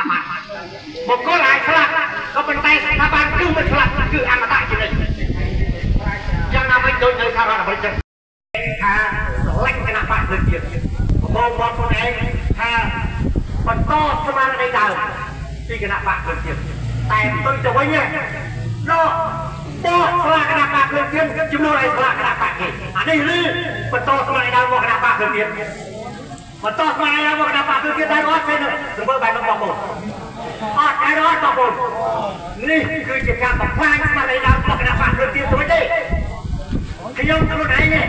ថាបានបុគ្គលអាចឆ្លាតក៏ប៉ុន្តែស្ថាប័នគឺមិនឆ្លាតគឺអមតៈជានិច្ចយ៉ាងណាមិនដូចនៅសហរដ្ឋអាមេរិកចឹងថាស្រឡាញ់គណៈបកភ្លើងទៀនបងបងខ្លួនឯងថាបន្តស្មារតីដើមពីគណៈបកភ្លើងទៀនតែផ្ទុយទៅវិញណាបោះស្លាកគណៈបកភ្លើងទៀនចំនួនឲ្យស្លាកគណៈបកគេអានេះឬបន្តស្មារតីដើមរបស់គណៈបកភ្លើងទៀនបន្តស្មារតីដើមរបស់គណៈបកភ្លើងទៀនដែរអត់ទេធ្វើបែបនោះ បុត្រអត់អាចរត់តបុត្រនេះគឺជាការបំផ្លាញស្មារតីដើមរបស់គណៈបកប្រជាជាតិទេខ្ញុំខ្លួនឯងនេះ